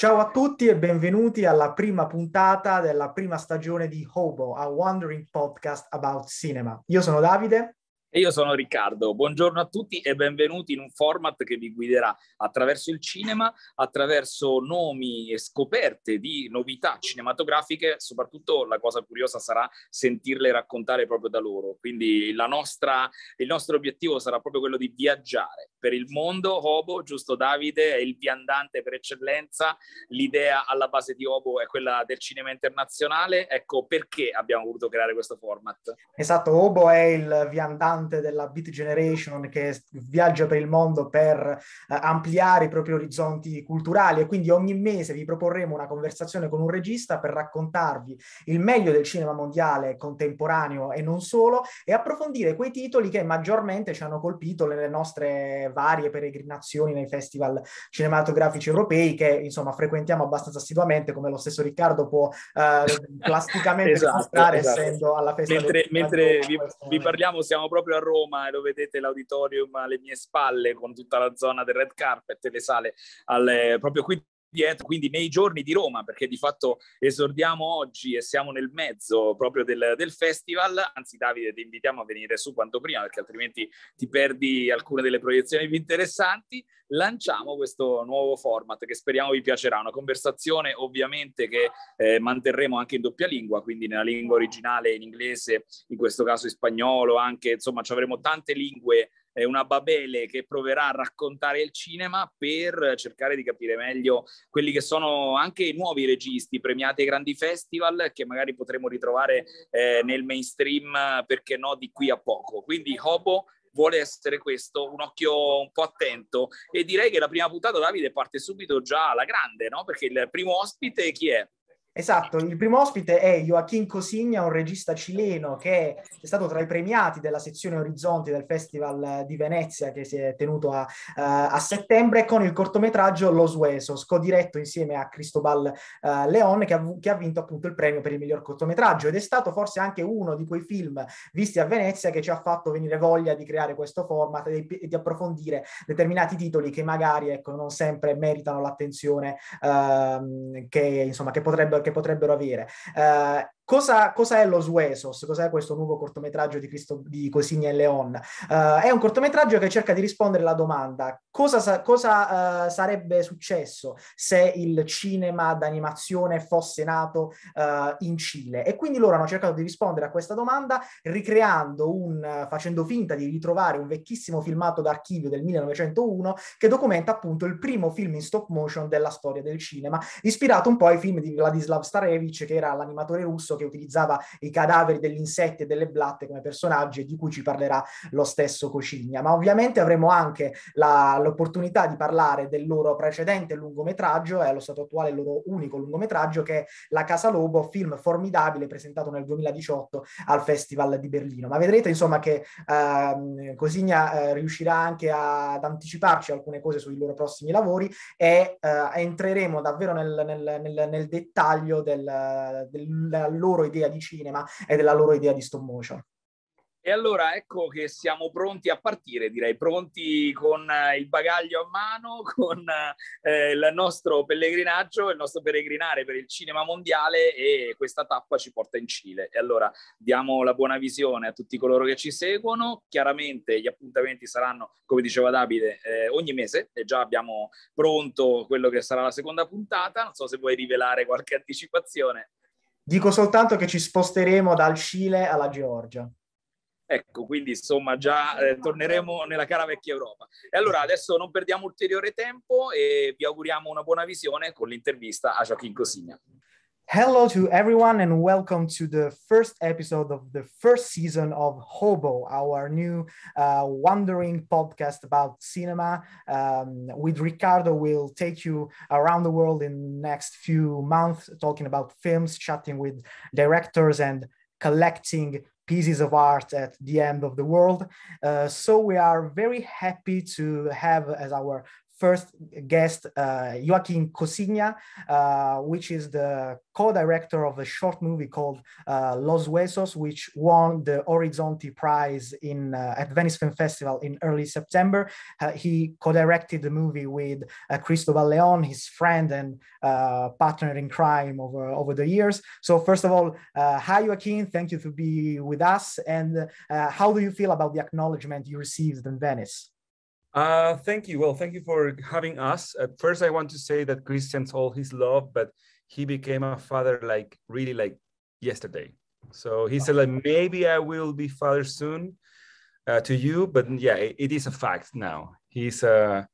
Ciao a tutti e benvenuti alla prima puntata della prima stagione di Hobo, a Wandering Podcast about Cinema. Io sono Davide. E io sono Riccardo, buongiorno a tutti e benvenuti in un format che vi guiderà attraverso il cinema, attraverso nomi e scoperte di novità cinematografiche, soprattutto la cosa curiosa sarà sentirle raccontare proprio da loro. Quindi nostra, il nostro obiettivo sarà proprio quello di viaggiare per il mondo. Hobo, giusto Davide, è il viandante per eccellenza, l'idea alla base di Hobo è quella del cinema internazionale. Ecco perché abbiamo voluto creare questo format. Esatto, Hobo è il viandante cantante della Beat Generation che viaggia per il mondo per eh, ampliare i propri orizzonti culturali e quindi ogni mese vi proporremo una conversazione con un regista per raccontarvi il meglio del cinema mondiale contemporaneo e non solo e approfondire quei titoli che maggiormente ci hanno colpito nelle nostre varie peregrinazioni nei festival cinematografici europei che insomma frequentiamo abbastanza assiduamente come lo stesso Riccardo può eh, plasticamente esatto, esatto. essendo alla festa mentre, mentre vi, vi parliamo siamo proprio proprio a Roma e lo vedete l'auditorium alle mie spalle con tutta la zona del red carpet e le sale alle, proprio qui dietro, quindi nei giorni di Roma, perché di fatto esordiamo oggi e siamo nel mezzo proprio del, del, festival. Anzi, Davide, ti invitiamo a venire su quanto prima, perché altrimenti ti perdi alcune delle proiezioni più interessanti. Lanciamo questo nuovo format che speriamo vi piacerà. Una conversazione, ovviamente, che eh, manterremo anche in doppia lingua, quindi nella lingua originale in inglese, in questo caso in spagnolo, anche insomma, ci avremo tante lingue è una Babele che proverà a raccontare il cinema per cercare di capire meglio quelli che sono anche i nuovi registi premiati ai grandi festival che magari potremo ritrovare eh, nel mainstream, perché no, di qui a poco. Quindi Hobo vuole essere questo, un occhio un po' attento e direi che la prima puntata Davide parte subito già alla grande, no? Perché il primo ospite chi è? Esatto, il primo ospite è Joaquín Cosigna, un regista cileno che è stato tra i premiati della sezione Orizzonti del Festival di Venezia che si è tenuto a, uh, a settembre con il cortometraggio Los Huesos, co-diretto insieme a Cristobal uh, León che ha, che ha, vinto appunto il premio per il miglior cortometraggio. Ed è stato forse anche uno di quei film visti a Venezia che ci ha fatto venire voglia di creare questo format e di, di approfondire determinati titoli che magari ecco, non sempre meritano l'attenzione uh, che, insomma, che potrebbero che potrebbero avere. Uh, Cosa, cosa, è Los Huesos? Cos'è questo nuovo cortometraggio di, Cristo, di Cosigna e Leon? Uh, è un cortometraggio che cerca di rispondere alla domanda cosa, cosa uh, sarebbe successo se il cinema d'animazione fosse nato uh, in Cile? E quindi loro hanno cercato di rispondere a questa domanda ricreando un, facendo finta di ritrovare un vecchissimo filmato d'archivio del 1901 che documenta appunto il primo film in stop motion della storia del cinema, ispirato un po' ai film di Vladislav Starevich, che era l'animatore russo che utilizzava i cadaveri degli insetti e delle blatte come personaggi e di cui ci parlerà lo stesso Cocigna. Ma ovviamente avremo anche la, l'opportunità di parlare del loro precedente lungometraggio, è allo stato attuale il loro unico lungometraggio, che è La Casa Lobo, film formidabile presentato nel 2018 al Festival di Berlino. Ma vedrete insomma che ehm, Cosigna eh, riuscirà anche a, ad anticiparci alcune cose sui loro prossimi lavori e eh, entreremo davvero nel, nel, nel, nel dettaglio del, del loro loro idea di cinema e della loro idea di stop motion. E allora ecco che siamo pronti a partire, direi, pronti con eh, il bagaglio a mano, con eh, il nostro pellegrinaggio, il nostro peregrinare per il cinema mondiale e questa tappa ci porta in Cile. E allora diamo la buona visione a tutti coloro che ci seguono. Chiaramente gli appuntamenti saranno, come diceva Davide, eh, ogni mese e già abbiamo pronto quello che sarà la seconda puntata. Non so se vuoi rivelare qualche anticipazione. Dico soltanto che ci sposteremo dal Cile alla Georgia. Ecco, quindi insomma già eh, torneremo nella cara vecchia Europa. E allora adesso non perdiamo ulteriore tempo e vi auguriamo una buona visione con l'intervista a Joaquin Cosigna. Hello to everyone, and welcome to the first episode of the first season of Hobo, our new uh, wandering podcast about cinema. Um, with Ricardo, we'll take you around the world in the next few months, talking about films, chatting with directors, and collecting pieces of art at the end of the world. Uh, so we are very happy to have as our first guest, uh, Joaquin Cociña, uh, which is the co-director of a short movie called uh, Los Huesos, which won the Orizzonti Prize in uh, at Venice Film Festival in early September. Uh, he co-directed the movie with uh, Cristobal Leon, his friend and partner in crime over, over the years. So first of all, hi Joaquin, thank you to be with us. And how do you feel about the acknowledgement you received in Venice? Uh, thank you. Well, thank you for having us. At first, I want to say that Christian's all his love, but he became a father like really like yesterday. So he said like maybe I will be father soon uh, to you, but yeah, it, it is a fact now. He's uh,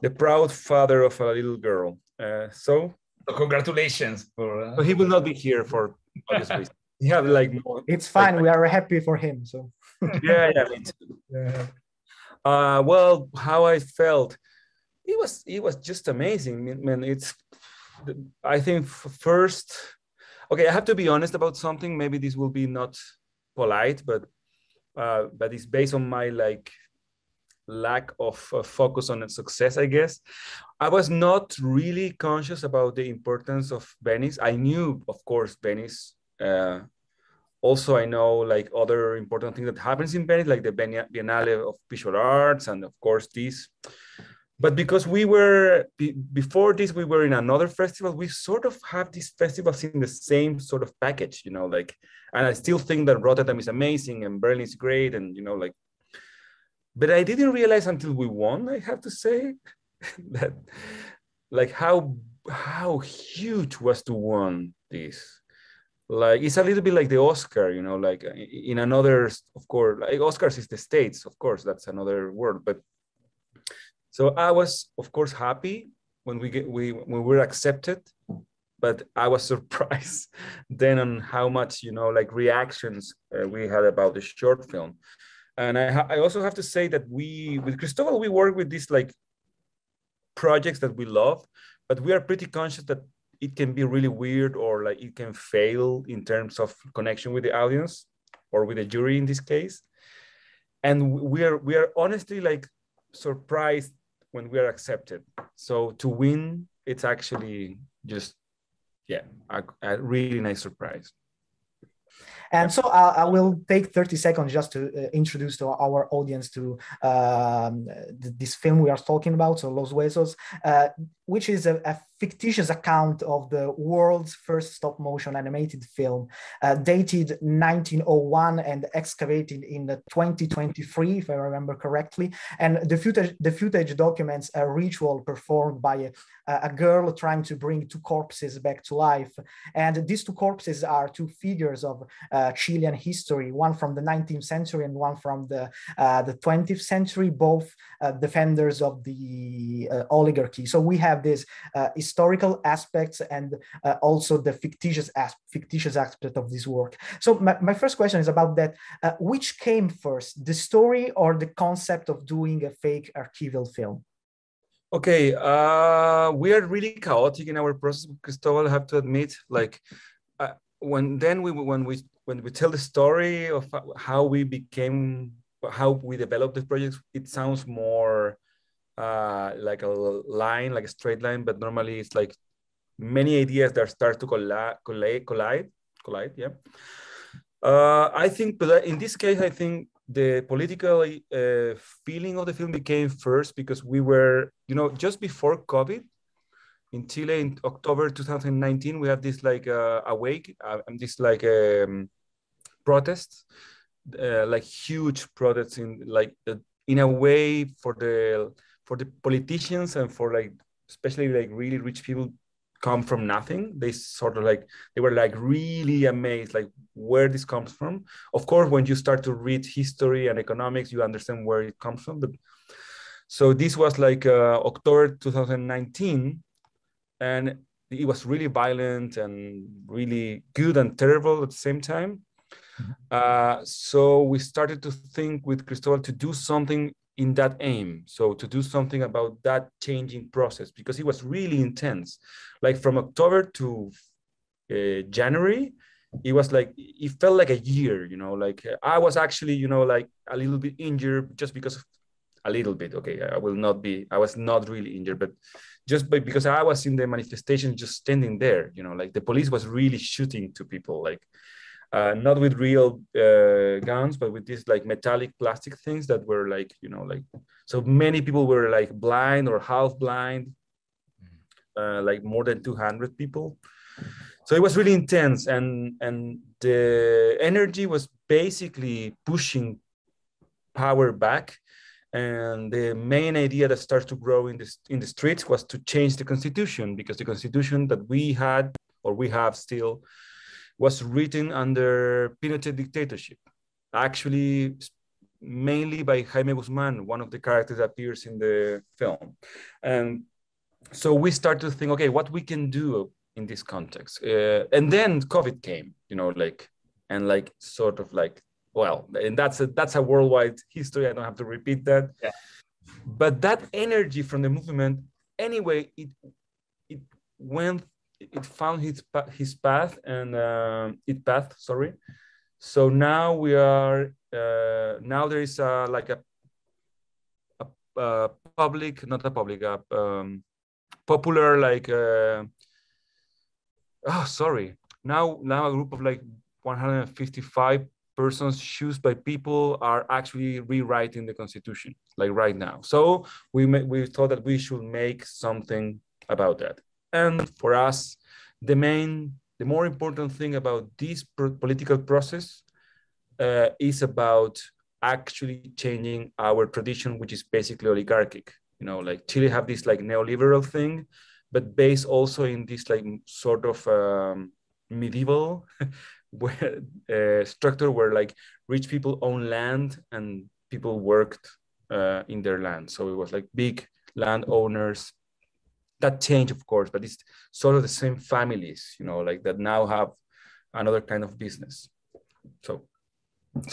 the proud father of a little girl. Uh, so, so congratulations for. Uh... But he will not be here for obvious reasons. Yeah, like it's fine. Like, we are happy for him. So yeah, yeah, me too. Yeah. Uh, well, how I felt, it was it was just amazing. I mean, it's I think first, okay, I have to be honest about something. Maybe this will be not polite, but uh, but it's based on my like lack of uh, focus on success, I guess. I was not really conscious about the importance of Venice. I knew, of course, Venice uh, also i know like other important things that happens in venice like the biennale of visual arts and of course this. But because we were before this we were in another festival we sort of have these festivals in the same sort of package you know like and i still think that rotterdam is amazing and berlin is great and you know like but i didn't realize until we won i have to say that like how how huge was to win this like it's a little bit like the oscar you know like in another of course like oscars is the states of course that's another word but so i was of course happy when we get we when we were accepted but i was surprised then on how much you know like reactions uh, we had about the short film. And I, I also have to say that we with cristobal we work with these like projects that we love but we are pretty conscious that it can be really weird or like it can fail in terms of connection with the audience or with the jury in this case. And we are we are honestly like surprised when we are accepted. So to win it's actually just yeah a, a really nice surprise. And so I, I, will take 30 seconds just to uh, introduce to our audience to um, this film we are talking about, so Los Huesos, uh, which is a, a fictitious account of the world's first stop motion animated film, uh, dated 1901 and excavated in 2023, if I remember correctly. And the footage, the footage documents a ritual performed by a, a girl trying to bring two corpses back to life. And these two corpses are two figures of uh, Chilean history, one from the 19th century and one from the, uh, the 20th century, both uh, defenders of the uh, oligarchy. So we have this historical aspects and uh, also the fictitious, as- fictitious aspect of this work. So my, my first question is about that. Uh, which came first, the story or the concept of doing a fake archival film? Okay, uh, we are really chaotic in our process, Cristobal, have to admit. Like, uh, when then we when we when we tell the story of how we became how we developed the project, it sounds more uh, like a line, like a straight line, but normally it's like many ideas that start to collide, collide, collide, collide yeah. Uh, I think, but in this case, I think the political uh, feeling of the film became first because we were, you know, just before COVID in Chile in October 2019, we have this like uh, awake, uh, this like um, protests, uh, like huge protests in like uh, in a way for the for the politicians and for like especially like really rich people come from nothing. They sort of like they were like really amazed like where this comes from. Of course when you start to read history and economics you understand where it comes from. But so this was like uh, october 2019 and it was really violent and really good and terrible at the same time. Mm-hmm. uh, so we started to think with cristobal to do something in that aim so to do something about that changing process because it was really intense like from october to uh, january it was like it felt like a year you know like i was actually you know like a little bit injured just because of a little bit. Okay, I will not be. I was not really injured, but just by, because I was in the manifestation, just standing there. You know, like the police was really shooting to people, like uh, not with real uh, guns, but with these like metallic plastic things that were like you know like. So many people were like blind or half blind, uh, like more than 200 people. So it was really intense, and and the energy was basically pushing power back and the main idea that starts to grow in the, in the streets was to change the constitution because the constitution that we had or we have still was written under Pinochet dictatorship. Actually, mainly by Jaime Guzman, one of the characters that appears in the film. And so we start to think, okay, what we can do in this context. Uh, and then COVID came, you know, like, and like sort of like well and that's a that's a worldwide history i don't have to repeat that yeah. but that energy from the movement anyway it it went it found his his path and uh, it path sorry. So now we are uh, now there is a, like a, a, a public not a public a um, popular like uh, oh sorry. Now now a group of like 155 persons chosen by people are actually rewriting the constitution like right now. So we we thought that we should make something about that and for us the main the more important thing about this political process uh, is about actually changing our tradition which is basically oligarchic you know like chile have this like neoliberal thing but based also in this like sort of um, medieval where, uh, structure where like rich people own land and people worked uh, in their land. So it was like big landowners. That changed, of course, but it's sort of the same families, you know, like that now have another kind of business. So,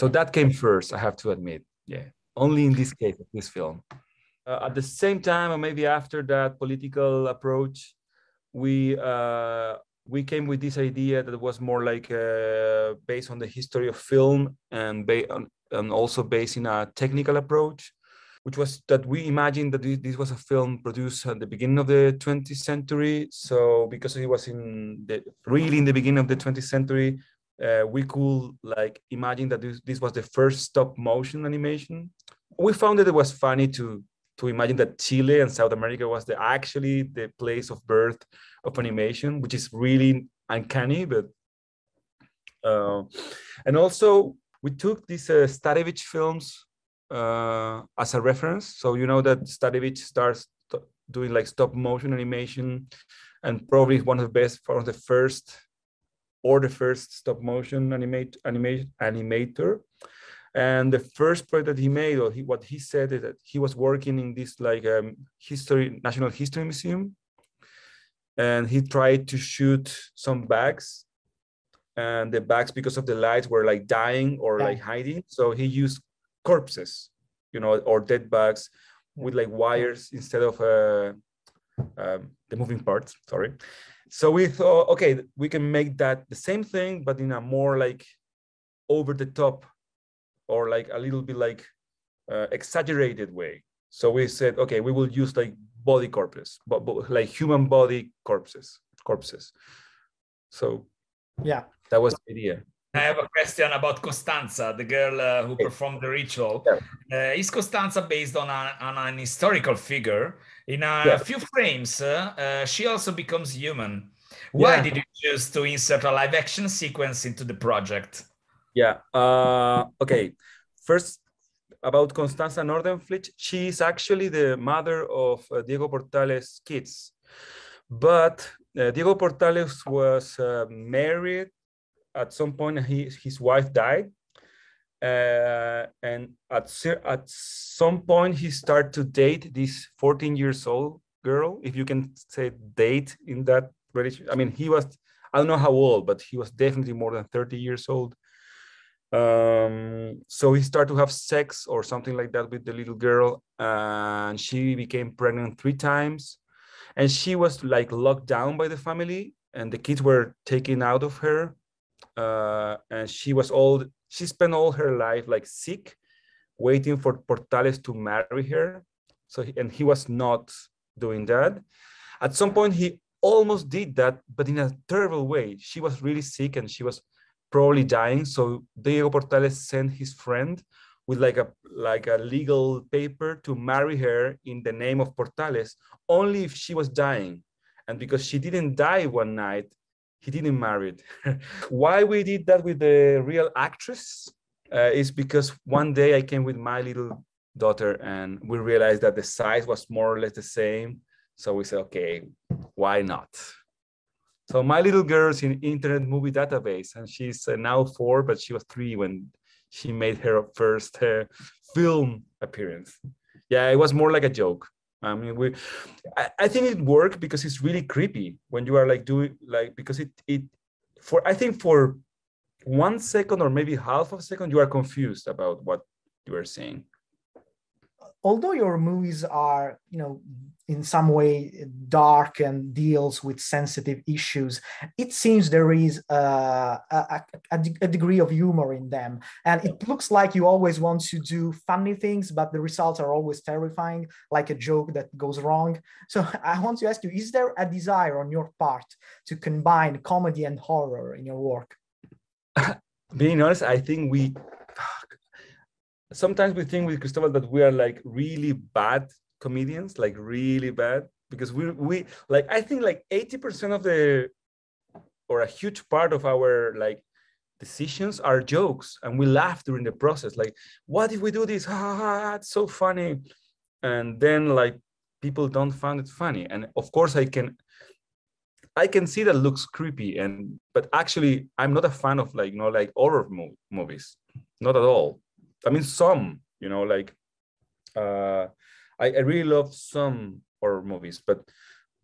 so that came first. I have to admit, yeah, only in this case of this film. Uh, at the same time, or maybe after that political approach, we uh, we came with this idea that was more like uh, based on the history of film and, on, and also based in a technical approach, which was that we imagined that this was a film produced at the beginning of the 20th century. So because it was in the really in the beginning of the 20th century, uh, we could like imagine that this, this was the first stop motion animation. We found that it was funny to to imagine that Chile and South America was the actually the place of birth of animation, which is really uncanny. But uh, and also we took these uh, Starevich films uh, as a reference. So you know that Starevich starts doing like stop motion animation, and probably one of the best, one of the first, or the first stop motion animate animate animator. And the first project that he made, or he, what he said is that he was working in this like um, history, National History Museum, and he tried to shoot some bags and the bags because of the lights were like dying or yeah. like hiding so he used corpses you know or dead bags with like wires instead of uh, um, the moving parts sorry so we thought okay we can make that the same thing but in a more like over the top or like a little bit like uh, exaggerated way so we said okay we will use like body corpses, but, but like human body corpses, corpses. So yeah, that was the idea. I have a question about Costanza, the girl uh, who performed the ritual. Yeah. Uh, is Costanza based on, a, on, an historical figure? In a yeah. few frames, uh, uh she also becomes human. Why yeah. did you choose to insert a live action sequence into the project? Yeah. Uh, okay. First, about Constanza Nordenflycht. She is actually the mother of uh, Diego Portales' kids. But uh, Diego Portales was uh, married at some point, he, his wife died. Uh, and at, at some point, he started to date this 14 years old girl, if you can say date in that relationship. I mean, he was, I don't know how old, but he was definitely more than 30 years old. Um, so he started to have sex or something like that with the little girl, and she became pregnant three times. And she was like locked down by the family, and the kids were taken out of her. Uh, and she was all she spent all her life like sick waiting for Portales to marry her. So, he, and he was not doing that. At some point, he almost did that, but in a terrible way. She was really sick and she was probably dying. So Diego Portales sent his friend with like a like a legal paper to marry her in the name of Portales, only if she was dying. And because she didn't die one night, he didn't marry it. Why we did that with the real actress uh, is because one day I came with my little daughter and we realized that the size was more or less the same. So we said, okay, why not? So my little girl's in Internet Movie Database, and she's uh, now four, but she was three when she made her first uh, film appearance. Yeah, it was more like a joke. I mean, we, I, I think it worked because it's really creepy when you are like doing like because it it for I think for one second or maybe half a second you are confused about what you are saying although your movies are you know in some way dark and deals with sensitive issues it seems there is a, a, a, degree of humor in them. And it looks like you always want to do funny things but the results are always terrifying like a joke that goes wrong. So i want to ask you is there a desire on your part to combine comedy and horror in your work? Being honest i think we sometimes we think with Cristobal that we are like really bad comedians, like really bad, because we we like I think like 80% of the or a huge part of our like decisions are jokes and we laugh during the process. Like, what if we do this? Ha ha it's so funny. And then like people don't find it funny. And of course I can I can see that looks creepy and but actually I'm not a fan of like you know like horror mo- movies. Not at all. I mean, some, you know, like uh, I, I really love some horror movies, but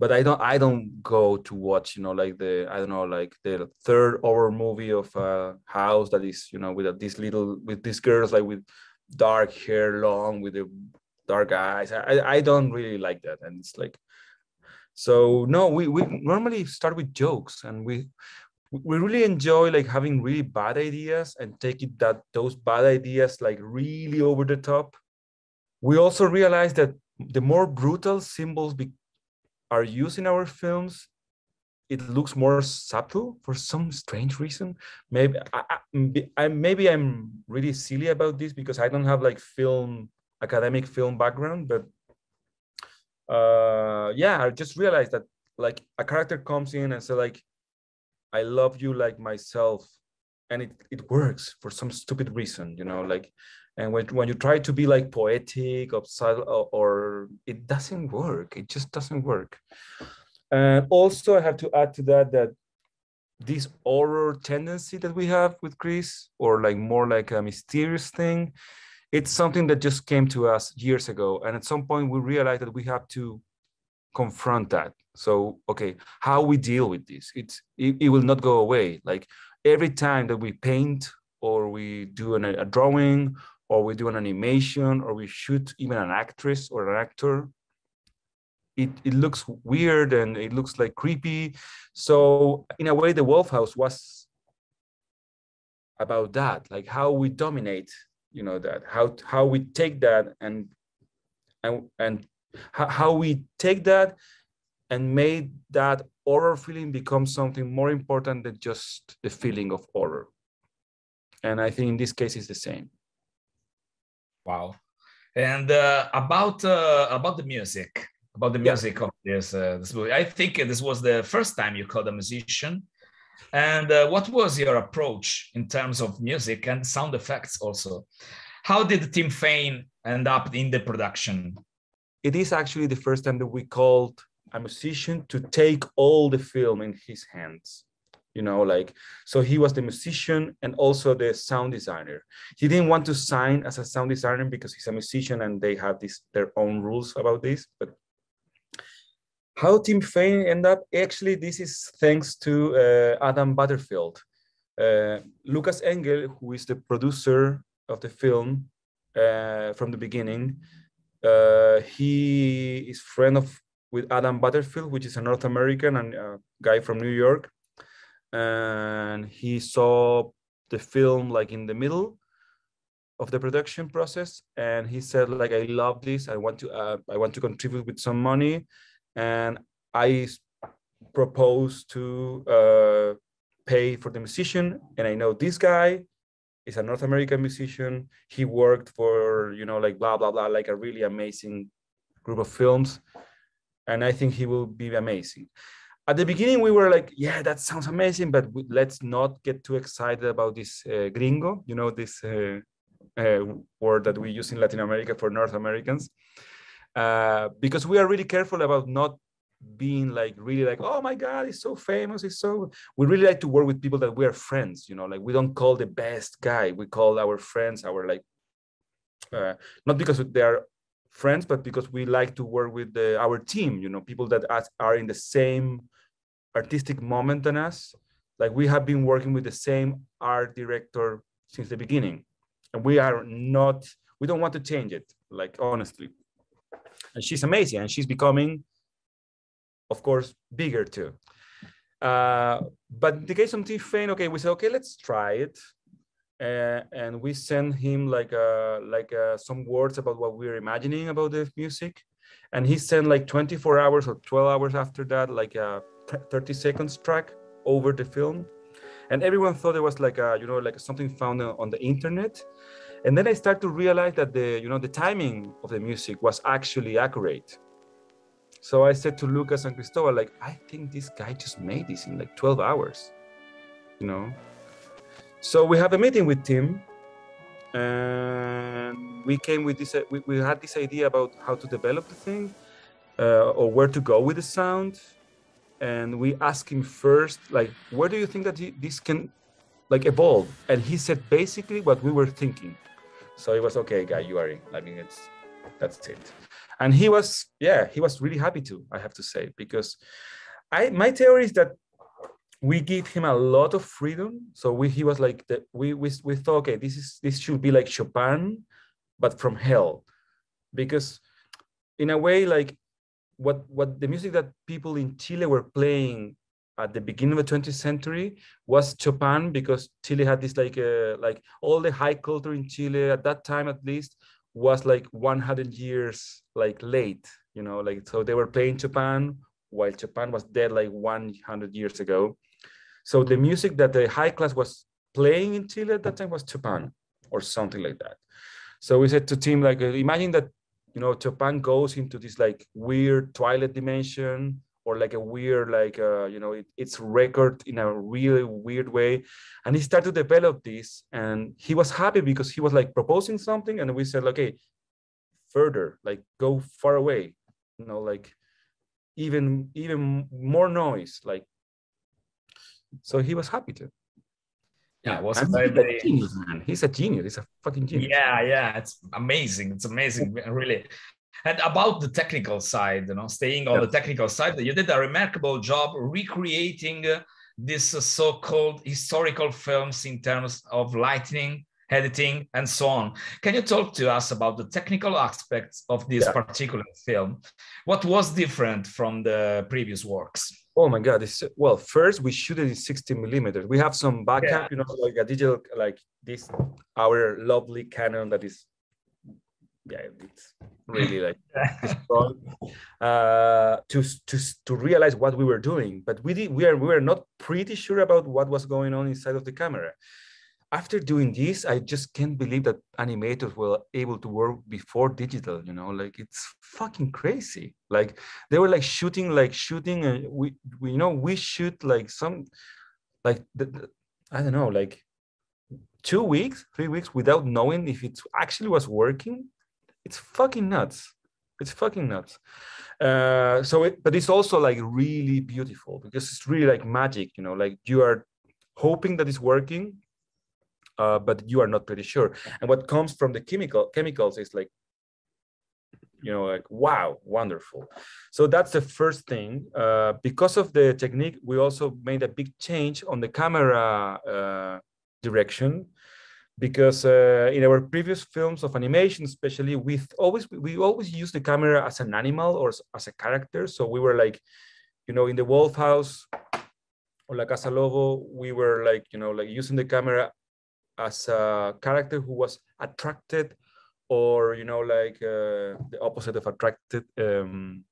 but I don't I don't go to watch, you know, like the I don't know, like the third horror movie of a house that is, you know, with this little with these girls like with dark hair, long with the dark eyes. I I don't really like that, and it's like so no we we normally start with jokes and we we really enjoy like having really bad ideas and taking that those bad ideas like really over the top. We also realize that the more brutal symbols be, are used in our films it looks more subtle for some strange reason. Maybe I, I, maybe i'm really silly about this because i don't have like film academic film background but uh yeah i just realized that like a character comes in and say like I love you like myself. And it, it works for some stupid reason, you know, like, and when, when you try to be like poetic or, or, it doesn't work, it just doesn't work. And also I have to add to that, that this horror tendency that we have with Chris, or like more like a mysterious thing, it's something that just came to us years ago. And at some point we realized that we have to confront that so okay how we deal with this it's it, it will not go away. Like every time that we paint or we do an, a drawing or we do an animation or we shoot even an actress or an actor it, it looks weird and it looks like creepy. So in a way the wolf house was about that like how we dominate you know that how how we take that and and and how we take that and made that horror feeling become something more important than just the feeling of horror. And I think in this case, it's the same. Wow. And uh, about uh, about the music, about the music yeah. of this uh, this movie, I think this was the first time you called a musician. And uh, what was your approach in terms of music and sound effects also? How did Tim Fain end up in the production? it is actually the first time that we called a musician to take all the film in his hands you know like so he was the musician and also the sound designer. He didn't want to sign as a sound designer because he's a musician and they have this their own rules about this but how Tim Fain end up actually this is thanks to uh, Adam Butterfield. Uh, Lucas Engel who is the producer of the film uh, from the beginning uh, he is friend of with Adam Butterfield, which is a North American and a guy from New York. And he saw the film like in the middle. of the production process. And he said like i love this. I want to uh, i want to contribute with some money. And i propose to uh, pay for the musician. And i know this guy is a north american musician. He worked for you know like blah blah blah like a really amazing group of films and i think he will be amazing. At the beginning we were like yeah that sounds amazing but let's not get too excited about this uh, gringo you know this uh, uh, word that we use in latin america for north americans. Uh, because we are really careful about not being like really like oh my god he's so famous he's so we really like to work with people that we are friends you know like we don't call the best guy we call our friends our like uh, not because they are friends but because we like to work with the, our team you know people that are in the same artistic moment than us. Like we have been working with the same art director since the beginning, and we are not. We don't want to change it. Like honestly, and she's amazing, and she's becoming, of course, bigger too. Uh, but in the case of Tim Fain, okay, we said, okay, let's try it. Uh, and we send him like uh, like uh, some words about what we are imagining about the music. And he sent like 24 hours or 12 hours after that like a 30 seconds track over the film. And everyone thought it was like a you know like something found on the internet. And then i started to realize that the you know the timing of the music was actually accurate. So i said to lucas and cristobal like i think this guy just made this in like 12 hours you know so we have a meeting with tim and we came with this we, we had this idea about how to develop the thing uh, or where to go with the sound. And we asked him first like where do you think that this can like evolve? And he said basically what we were thinking. So it was okay guy you are in. I mean it's that's it. And he was yeah he was really happy to i have to say because i my theory is that we give him a lot of freedom. So we he was like that we, we we thought okay this is this should be like chopin but from hell. Because in a way like what what the music that people in Chile were playing at the beginning of the 20th century was Chopin because Chile had this like uh, like all the high culture in Chile at that time at least was like 100 years like late you know like so they were playing Chopin while Chopin was dead like 100 years ago so the music that the high class was playing in Chile at that time was Chopin or something like that. So we said to Tim like imagine that you know Chopin goes into this like weird twilight dimension or like a weird like uh, you know it, it's record in a really weird way. And he started to develop this and he was happy because he was like proposing something and we said okay further like go far away you know like even even more noise like so he was happy to yeah, it was and very, very genius, man. He's a genius. He's a fucking genius. Yeah, yeah, it's amazing. It's amazing, really. And about the technical side, you know, staying on yeah. the technical side, you did a remarkable job recreating uh, this uh, so-called historical films in terms of lighting, editing, and so on. Can you talk to us about the technical aspects of this yeah. particular film? What was different from the previous works? Oh my God! It's, well, first we shoot it in 60 millimeters. We have some backup, yeah. you know, like a digital, like this, our lovely Canon that is, yeah, it's really like uh, to to to realize what we were doing. But we did, we are we were not pretty sure about what was going on inside of the camera after doing this, I just can't believe that animators were able to work before digital, you know, like it's fucking crazy. Like they were like shooting, like shooting, and we, we you know, we shoot like some, like, the, the, I don't know, like two weeks, three weeks without knowing if it actually was working. It's fucking nuts. It's fucking nuts. Uh, so, it, but it's also like really beautiful because it's really like magic, you know, like you are hoping that it's working uh, but you are not pretty sure. And what comes from the chemical chemicals is like, you know, like wow, wonderful. So that's the first thing. Uh, because of the technique, we also made a big change on the camera uh, direction. Because uh, in our previous films of animation, especially, we always we always use the camera as an animal or as a character. So we were like, you know, in the Wolf House or La Casa Lobo, we were like, you know, like using the camera as a character who was attracted or you know like uh, the opposite of attracted um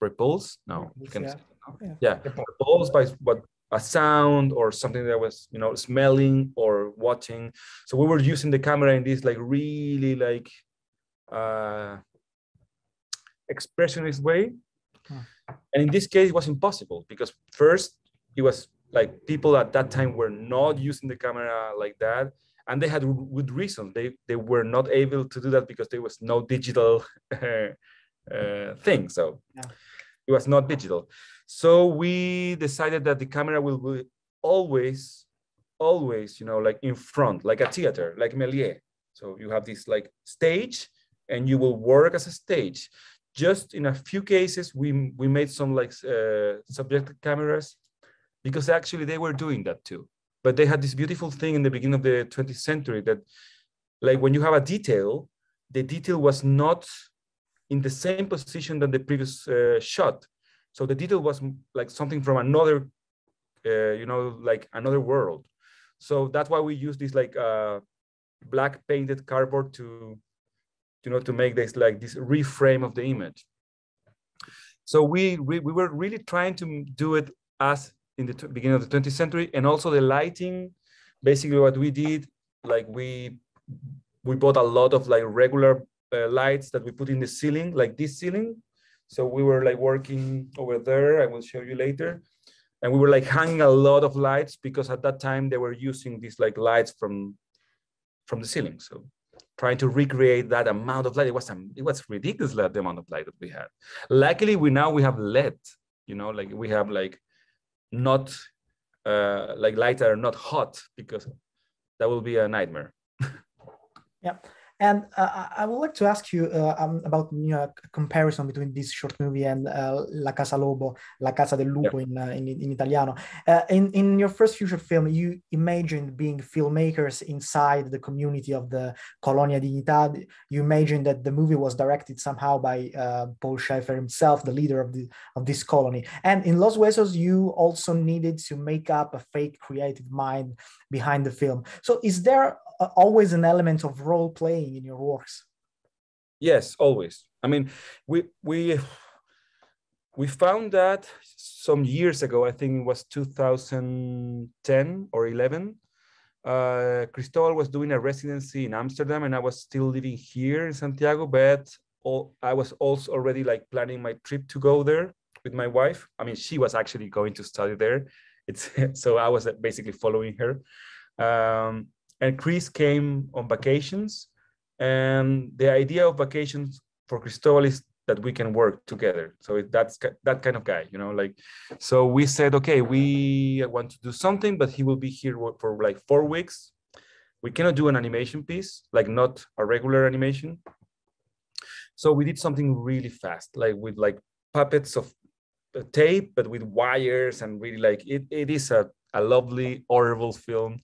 repulsed no yeah, yeah. yeah. repulsed by what a sound or something that was you know smelling or watching so we were using the camera in this like really like uh expressionist way huh. and in this case it was impossible because first it was like people at that time were not using the camera like that and they had good reason they they were not able to do that because there was no digital uh, thing so yeah. it was not digital. So we decided that the camera will be always always you know like in front like a theater like Méliès so you have this like stage and you will work as a stage. Just in a few cases we we made some like uh, subjective cameras because actually they were doing that too. But they had this beautiful thing in the beginning of the 20th century that like when you have a detail the detail was not in the same position than the previous uh, shot. So the detail was like something from another uh, you know like another world. So that's why we use this like uh, black painted cardboard to you know to make this like this reframe of the image. So we, we we were really trying to do it as in the beginning of the 20th century and also the lighting basically what we did like we we bought a lot of like regular uh, lights that we put in the ceiling like this ceiling. So we were like working over there i will show you later. And we were like hanging a lot of lights because at that time they were using these like lights from from the ceiling. So trying to recreate that amount of light it was um, it was ridiculous the amount of light that we had. Luckily we now we have led you know like we have like not uh, like lights are not hot because that will be a nightmare. yeah. And uh, I would like to ask you uh, um, about you know, a comparison between this short movie and uh, La Casa Lobo, La Casa del Lupo in, uh, in, in Italiano. Uh, in, in your first future film, you imagined being filmmakers inside the community of the Colonia Dignità. You imagined that the movie was directed somehow by uh, Paul Schaefer himself, the leader of, the, of this colony. And in Los Huesos, you also needed to make up a fake creative mind behind the film. So is there always an element of role playing in your works yes always i mean we we we found that some years ago i think it was 2010 or 11 uh, Cristobal was doing a residency in Amsterdam, and I was still living here in Santiago. But all, I was also already like planning my trip to go there with my wife. I mean, she was actually going to study there. It's so I was basically following her. Um, and Chris came on vacations. And the idea of vacations for Cristobal is that we can work together. So that's that kind of guy, you know, like, so we said, okay, we want to do something, but he will be here for like four weeks. We cannot do an animation piece, like not a regular animation. So we did something really fast, like with like puppets of uh, tape, but with wires and really like, it, it is a, a lovely, horrible film.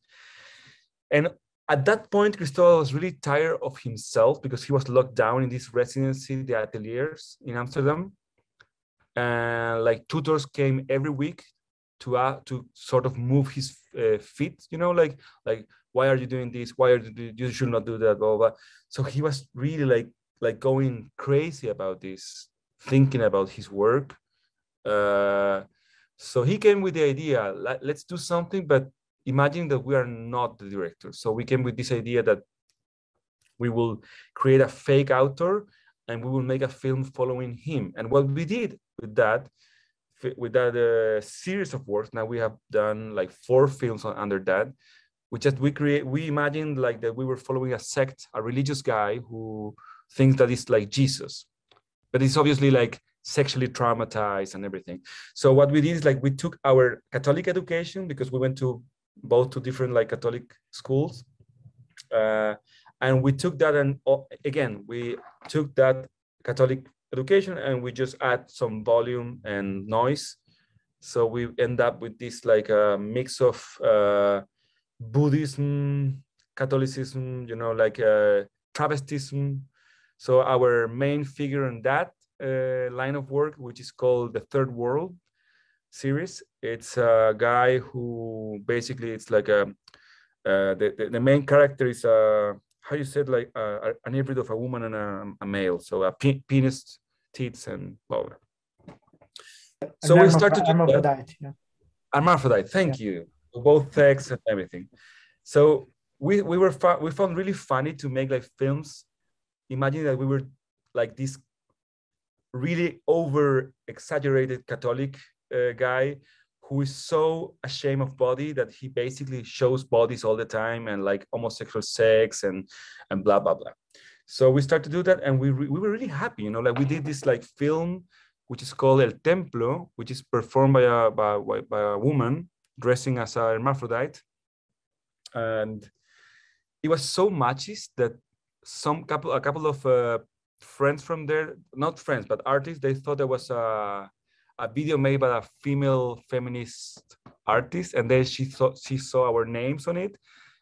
And at that point, Cristobal was really tired of himself because he was locked down in this residency, the ateliers in Amsterdam. And like tutors came every week to uh, to sort of move his uh, feet, you know, like like why are you doing this? Why are you you should not do that? Blah, blah. So he was really like like going crazy about this, thinking about his work. Uh, so he came with the idea, let's do something, but imagine that we are not the director. So we came with this idea that we will create a fake author and we will make a film following him. And what we did with that, with that uh, series of works, now we have done like four films under that. We just we create we imagined like that we were following a sect, a religious guy who thinks that it's like Jesus, but it's obviously like sexually traumatized and everything. So what we did is like we took our Catholic education because we went to both to different like Catholic schools. Uh, and we took that and uh, again, we took that Catholic education and we just add some volume and noise. So we end up with this like a mix of uh, Buddhism, Catholicism, you know, like uh, travestism. So our main figure in that uh, line of work, which is called the Third World, series. It's a guy who basically it's like a uh, the, the, the main character is a how you said like uh, an hybrid of a woman and a, a male. So a pe- penis, tits, and blah. blah. So we started to hermaphrodite. Yeah. Hermaphrodite. Thank yeah. you. Both sex and everything. So we we were we found really funny to make like films. Imagine that we were like this really over exaggerated Catholic uh, guy who is so ashamed of body that he basically shows bodies all the time and like homosexual sex and and blah blah blah. So we started to do that and we, re- we were really happy you know like we did this like film which is called el templo which is performed by a by, by a woman dressing as a hermaphrodite. And it was so machist that some couple a couple of uh, friends from there not friends but artists they thought there was a a video made by a female feminist artist, and then she thought she saw our names on it,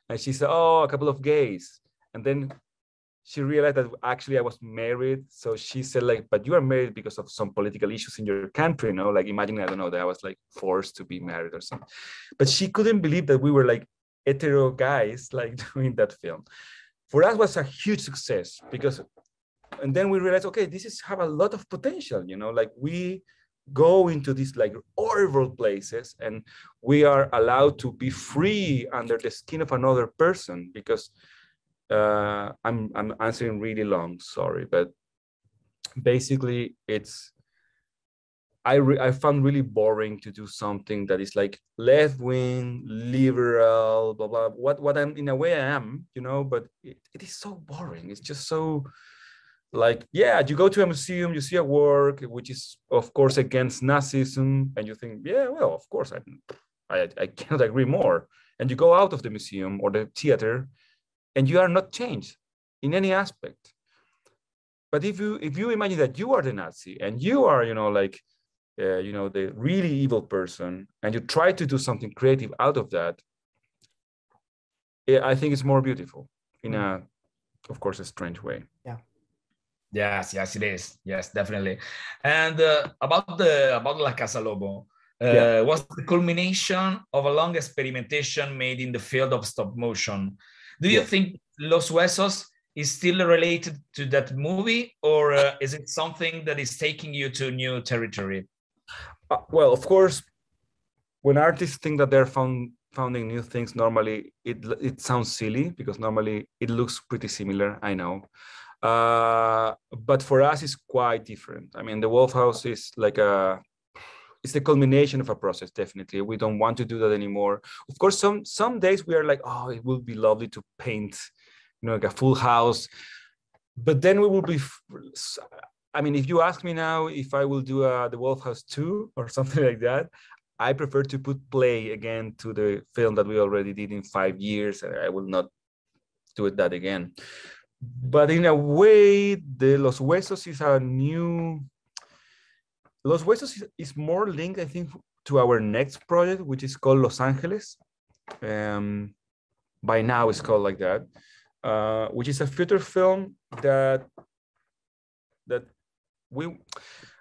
and she said, "Oh, a couple of gays," and then she realized that actually I was married. So she said, like, but you are married because of some political issues in your country, you know? Like imagine, I don't know, that I was like forced to be married or something. But she couldn't believe that we were like hetero guys, like doing that film. For us was a huge success because and then we realized, okay, this is have a lot of potential, you know, like we go into these like horrible places and we are allowed to be free under the skin of another person because uh, I'm, I'm answering really long, sorry, but basically it's, I, re- I found really boring to do something that is like left wing, liberal, blah, blah, what, what I'm in a way I am, you know, but it, it is so boring. It's just so, like yeah you go to a museum you see a work which is of course against nazism and you think yeah well of course i i, I cannot agree more. And you go out of the museum or the theater and you are not changed in any aspect. But if you if you imagine that you are the nazi and you are you know like uh, you know the really evil person and you try to do something creative out of that i think it's more beautiful in mm. a of course a strange way. Yeah Yes, yes, it is. Yes, definitely. And uh, about the about La Casa Lobo, uh, yeah. was the culmination of a long experimentation made in the field of stop motion. Do you think Los Huesos is still related to that movie, or uh, is it something that is taking you to new territory? Uh, well, of course, when artists think that they're found, founding new things, normally it it sounds silly because normally it looks pretty similar. I know. Uh, but for us, it's quite different. I mean, the Wolf House is like a it's the culmination of a process definitely. We don't want to do that anymore. Of course some some days we are like oh it would be lovely to paint you know like a full house. But then we will be i mean if you ask me now if i will do a, the wolf house 2 or something like that i prefer to put play again to the film that we already did in five years and i will not do it that again but in a way, the Los Huesos is a new. Los Huesos is, is more linked, I think, to our next project, which is called Los Angeles. Um, by now, it's called like that, uh, which is a feature film that that we.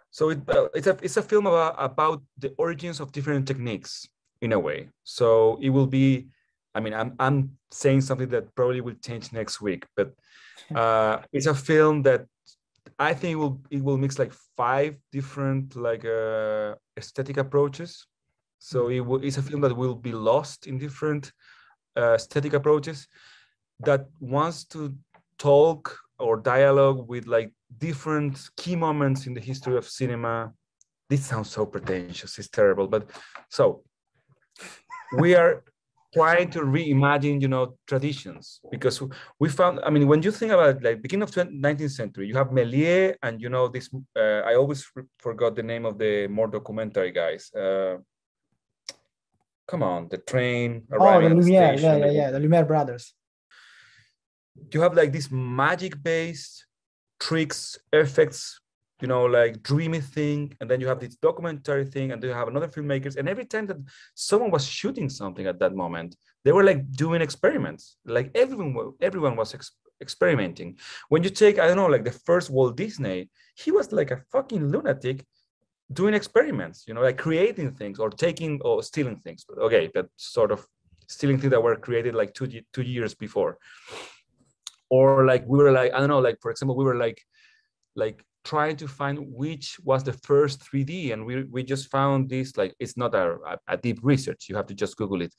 So it, uh, it's a it's a film about about the origins of different techniques in a way. So it will be. I mean, I'm I'm saying something that probably will change next week, but uh, it's a film that I think it will it will mix like five different like uh, aesthetic approaches. So it will, it's a film that will be lost in different uh, aesthetic approaches that wants to talk or dialogue with like different key moments in the history of cinema. This sounds so pretentious, it's terrible, but so we are trying to reimagine, you know, traditions because we found. I mean, when you think about like beginning of 19th century, you have Méliès and you know this. Uh, I always forgot the name of the more documentary guys. Uh, come on, the train. Oh, the Lumiere, the yeah, yeah, yeah, the Lumiere brothers. You have like this magic-based tricks, effects, you know, like dreamy thing, and then you have this documentary thing, and then you have another filmmakers. And every time that someone was shooting something at that moment, they were like doing experiments. Like everyone, everyone was ex- experimenting. When you take, I don't know, like the first Walt Disney, he was like a fucking lunatic doing experiments, you know, like creating things or taking or stealing things. But okay, that sort of stealing things that were created like two two years before or like we were like i don't know like for example we were like like trying to find which was the first 3d and we, we just found this like it's not a, a deep research you have to just google it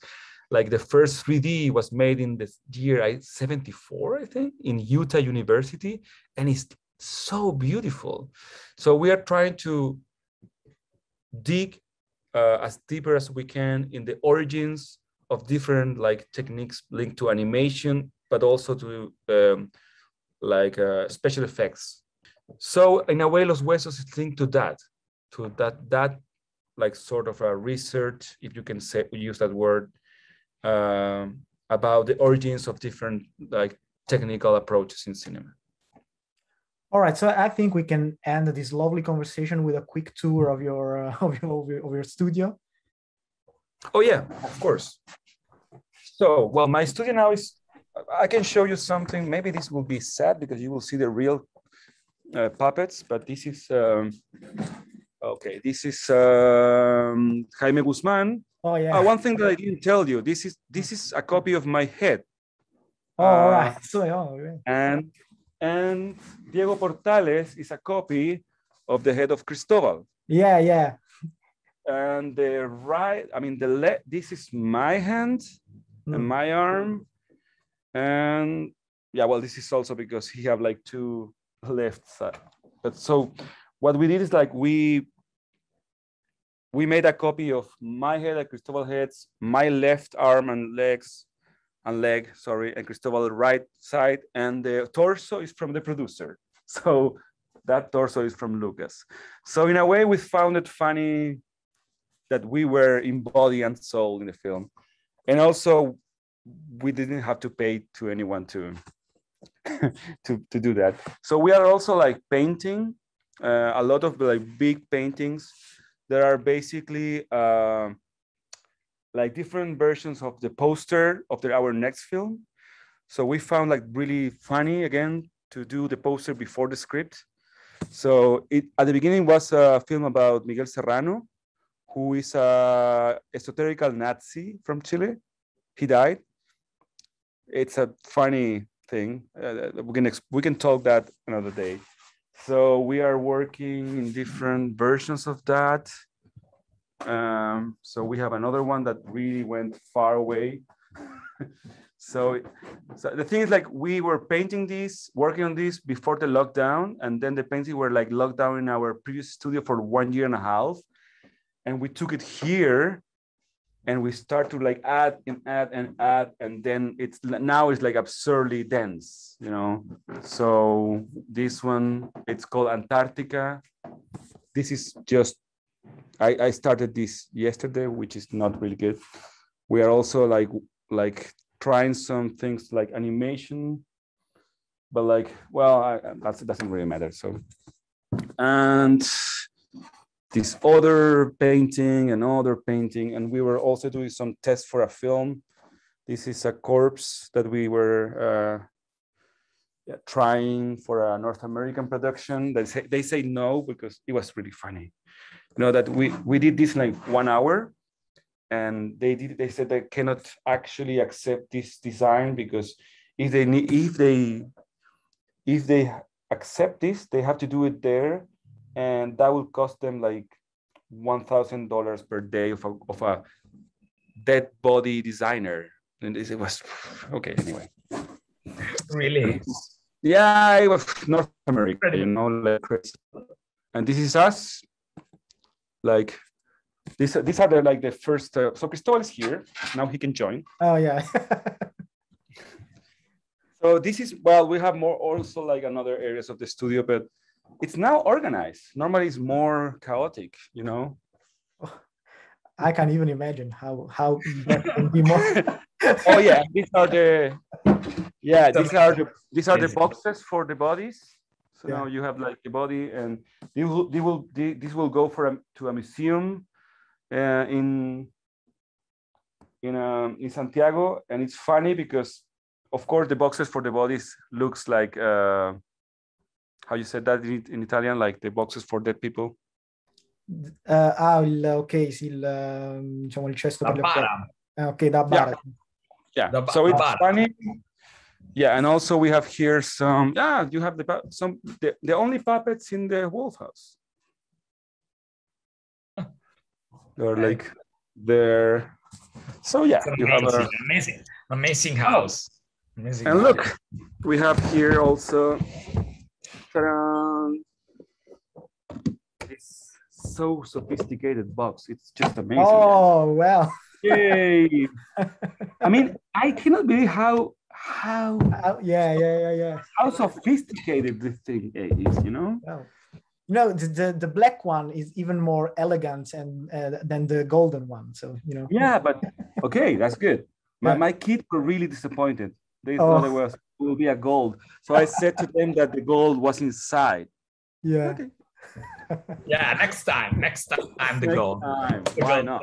like the first 3d was made in the year 74 i think in utah university and it's so beautiful so we are trying to dig uh, as deeper as we can in the origins of different like techniques linked to animation, but also to um, like uh, special effects. So in a way, Los Huesos is linked to that, to that that like sort of a research, if you can say use that word, um, about the origins of different like technical approaches in cinema. All right, so I think we can end this lovely conversation with a quick tour of your uh, of your of your studio. Oh yeah, of course. So, well, my studio now is. I can show you something. Maybe this will be sad because you will see the real uh, puppets. But this is um, okay. This is um, Jaime Guzman. Oh yeah. Uh, one thing that I didn't tell you. This is this is a copy of my head. Oh, uh, all right. So, oh, okay. And and Diego Portales is a copy of the head of Cristobal. Yeah, yeah. And the right, I mean, the left, this is my hand mm. and my arm. And yeah, well, this is also because he have like two left side. But so what we did is like we we made a copy of my head, like Cristobal heads, my left arm and legs, and leg, sorry, and Cristobal right side, and the torso is from the producer. So that torso is from Lucas. So in a way, we found it funny that we were in body and soul in the film, and also we didn't have to pay to anyone to to to do that. So we are also like painting uh, a lot of like big paintings. There are basically. Uh, like different versions of the poster of the, our next film. So we found like really funny again to do the poster before the script. So it at the beginning was a film about Miguel Serrano, who is a esoterical Nazi from Chile. He died. It's a funny thing. Uh, we can we can talk that another day. So we are working in different versions of that. Um, so we have another one that really went far away. so, so the thing is like we were painting this, working on this before the lockdown, and then the painting were like locked down in our previous studio for one year and a half. And we took it here and we start to like add and add and add and then it's now it's like absurdly dense you know so this one it's called antarctica this is just I, I started this yesterday, which is not really good. We are also like like trying some things like animation, but like well, I, that doesn't really matter. So, and this other painting and other painting, and we were also doing some tests for a film. This is a corpse that we were uh, trying for a North American production. They say, they say no because it was really funny you know that we we did this like one hour and they did they said they cannot actually accept this design because if they need if they if they accept this they have to do it there and that will cost them like one thousand dollars per day of a, of a dead body designer. And it was okay anyway. Really? Yeah it was north america you know like and this is us like these these are the like the first uh, so cristobal is here. Now he can join. Oh yeah. So this is well we have more also like another areas of the studio but it's now organized. Normally it's more chaotic you know? I can't even imagine how how be more oh yeah these are the yeah these are the these are the boxes for the bodies. So yeah. now you have like the body, and they will, they will they, this will go for a, to a museum uh, in in um, in Santiago, and it's funny because, of course, the boxes for the bodies looks like uh, how you said that in, in Italian, like the boxes for dead people. Uh, ah, il, ok, sì, il, diciamo il cesto la per bara. Okay, da Yeah. Yeah. The ba- so it's bar. funny. Yeah, and also we have here some. Yeah, you have the some the, the only puppets in the Wolf House. They're like they're. So yeah, It's you have amazing, a. amazing, amazing house. Amazing And house. look, we have here also. Ta-da, This so sophisticated box. It's just amazing. Oh well. Yay! I mean, I cannot believe how how Uh, yeah, yeah, yeah, yeah. how sophisticated this thing is. You know? Well, you know, the, the, the black one is even more elegant and uh, than the golden one. So you know. Yeah, but okay, that's good. My, Yeah. my kids were really disappointed. They Oh. thought it was it will be a gold. So I said to them that the gold was inside. Yeah. Okay. Yeah, next time, next time I'm the Next goal. time, The Why goal not?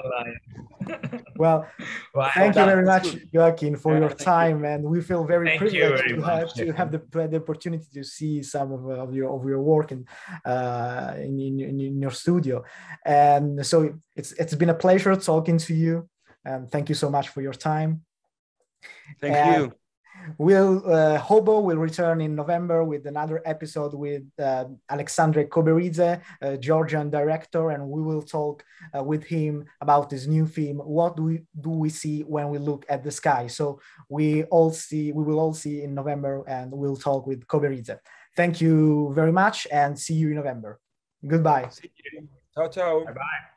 Well, Well, thank you very that's much, Joaquin, for Yeah, your thank you. time, and we feel very Thank privileged very to have to have the, the opportunity to see some of, of your of your work in, uh, in, in in your studio, and so it's it's been a pleasure talking to you, and thank you so much for your time. Thank And you. Will uh, Hobo will return in November with another episode with uh, Alexandre Koberidze, a Georgian director, and we will talk uh, with him about his new film. What do we do we see when we look at the sky? So we all see, we will all see in November, and we'll talk with Koberidze. Thank you very much, and see you in November. Goodbye. Ciao, ciao. Bye bye.